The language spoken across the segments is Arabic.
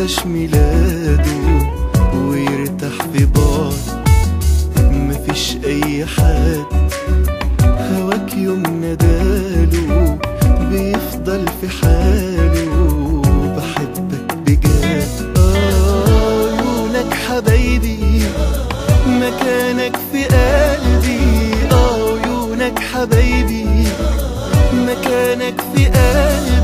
ينساش ميلاده ويرتاح في بعد مفيش أي حد هواك يوم نداله بيفضل في حاله بحبك بجد. عيونك حبايبي مكانك في قلبي. عيونك حبايبي مكانك في قلبي.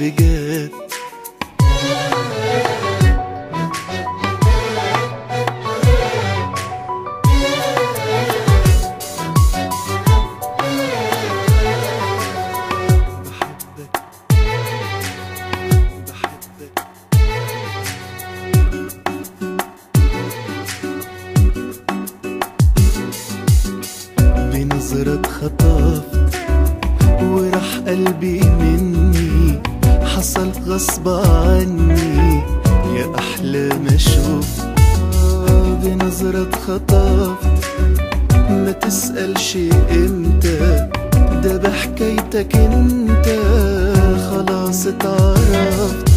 بجد بنظرة خطفت وراح قلبي مني غصب عني يا أحلى ما آه، بنظرة خطفت. ما تسألش إمتى ده بحكايتك أنت. خلاص اتعرفت.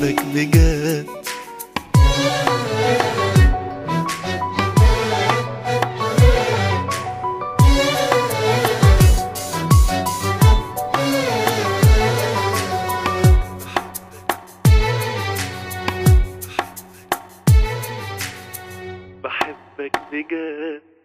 بحبك بجد. بحبك بجد.